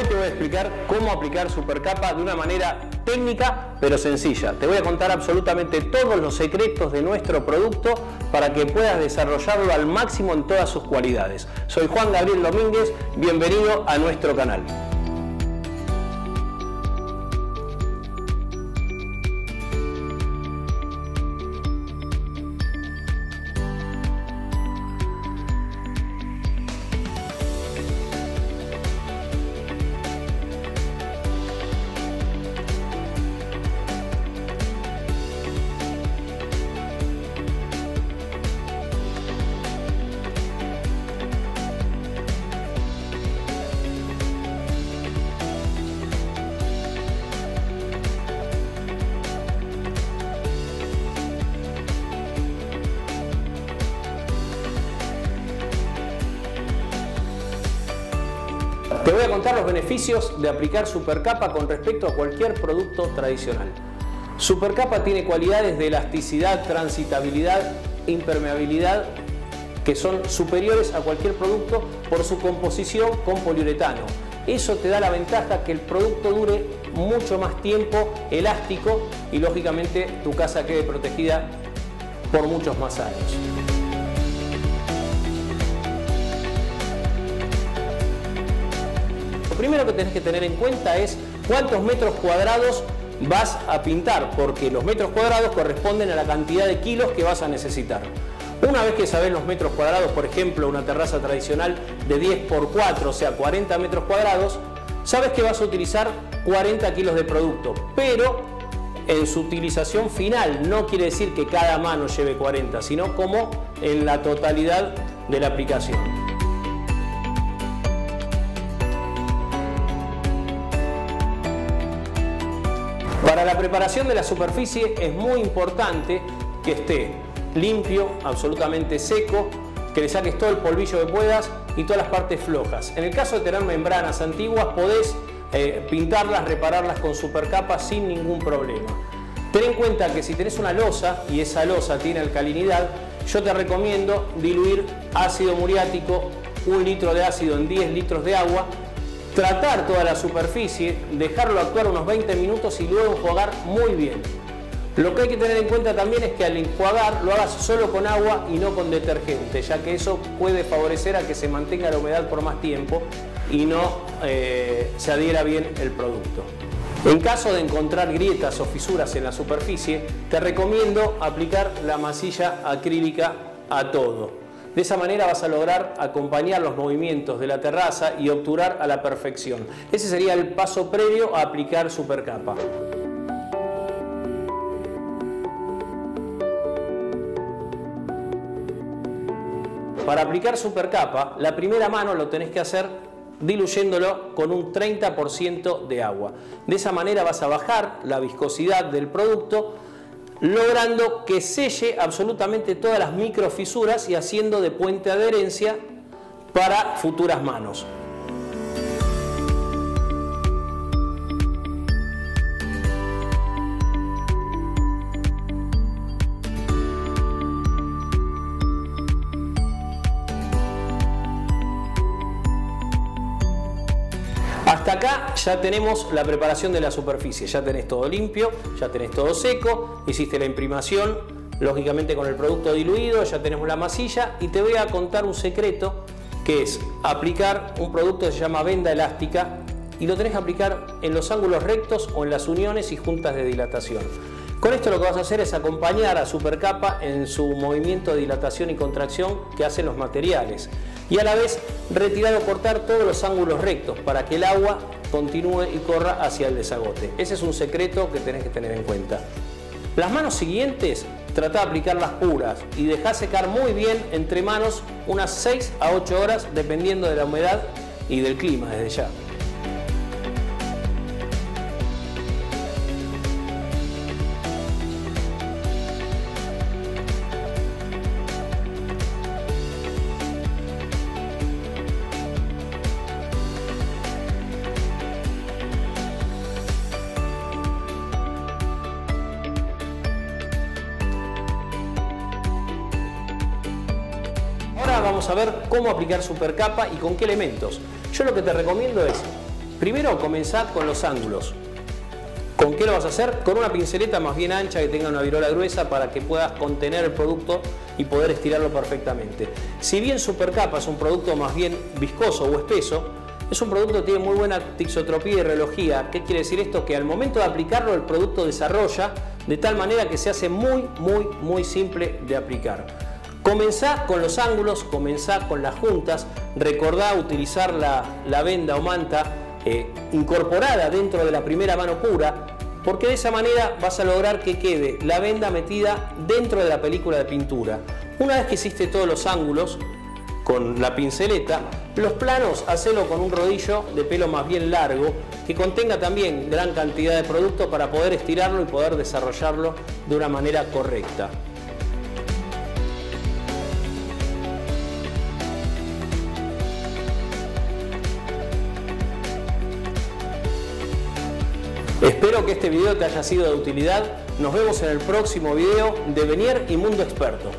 hoy puedo explicar cómo aplicar Supercapa de una manera técnica pero sencilla. Te voy a contar absolutamente todos los secretos de nuestro producto para que puedas desarrollarlo al máximo en todas sus cualidades. Soy Juan Gabriel Domínguez, bienvenido a nuestro canal. Te voy a contar los beneficios de aplicar Supercapa con respecto a cualquier producto tradicional. Supercapa tiene cualidades de elasticidad, transitabilidad, impermeabilidad que son superiores a cualquier producto por su composición con poliuretano. Eso te da la ventaja que el producto dure mucho más tiempo elástico y lógicamente tu casa quede protegida por muchos más años. Primero que tenés que tener en cuenta es cuántos metros cuadrados vas a pintar, porque los metros cuadrados corresponden a la cantidad de kilos que vas a necesitar. Una vez que sabes los metros cuadrados, por ejemplo, una terraza tradicional de 10 por 4, o sea, 40 metros cuadrados, sabes que vas a utilizar 40 kilos de producto, pero en su utilización final no quiere decir que cada mano lleve 40, sino como en la totalidad de la aplicación. Para la preparación de la superficie es muy importante que esté limpio, absolutamente seco, que le saques todo el polvillo que puedas y todas las partes flojas. En el caso de tener membranas antiguas podés eh, pintarlas, repararlas con supercapa sin ningún problema. Ten en cuenta que si tenés una losa y esa losa tiene alcalinidad, yo te recomiendo diluir ácido muriático, un litro de ácido en 10 litros de agua tratar toda la superficie, dejarlo actuar unos 20 minutos y luego enjuagar muy bien. Lo que hay que tener en cuenta también es que al enjuagar lo hagas solo con agua y no con detergente, ya que eso puede favorecer a que se mantenga la humedad por más tiempo y no eh, se adhiera bien el producto. En caso de encontrar grietas o fisuras en la superficie, te recomiendo aplicar la masilla acrílica a todo. De esa manera vas a lograr acompañar los movimientos de la terraza y obturar a la perfección. Ese sería el paso previo a aplicar supercapa. Para aplicar supercapa, la primera mano lo tenés que hacer diluyéndolo con un 30% de agua. De esa manera vas a bajar la viscosidad del producto logrando que selle absolutamente todas las microfisuras y haciendo de puente adherencia para futuras manos. Acá ya tenemos la preparación de la superficie, ya tenés todo limpio, ya tenés todo seco, hiciste la imprimación, lógicamente con el producto diluido, ya tenemos la masilla y te voy a contar un secreto que es aplicar un producto que se llama venda elástica y lo tenés que aplicar en los ángulos rectos o en las uniones y juntas de dilatación. Con esto lo que vas a hacer es acompañar a Supercapa en su movimiento de dilatación y contracción que hacen los materiales y a la vez retirar o cortar todos los ángulos rectos para que el agua continúe y corra hacia el desagote. Ese es un secreto que tenés que tener en cuenta. Las manos siguientes trata de aplicarlas puras y dejar secar muy bien entre manos unas 6 a 8 horas dependiendo de la humedad y del clima desde ya. Vamos a ver cómo aplicar supercapa y con qué elementos. Yo lo que te recomiendo es Primero comenzar con los ángulos. ¿Con qué lo vas a hacer? Con una pinceleta más bien ancha que tenga una virola gruesa para que puedas contener el producto y poder estirarlo perfectamente. Si bien Supercapa es un producto más bien viscoso o espeso, es un producto que tiene muy buena tixotropía y relojía. ¿Qué quiere decir esto? Que al momento de aplicarlo el producto desarrolla de tal manera que se hace muy, muy, muy simple de aplicar. Comenzá con los ángulos, comenzá con las juntas, recordá utilizar la, venda o manta eh, incorporada dentro de la primera mano pura, porque de esa manera vas a lograr que quede la venda metida dentro de la película de pintura. Una vez que hiciste todos los ángulos con la pinceleta, los planos hacelo con un rodillo de pelo más bien largo que contenga también gran cantidad de producto para poder estirarlo y poder desarrollarlo de una manera correcta. Espero que este video te haya sido de utilidad. Nos vemos en el próximo video de Venier y Mundo Experto.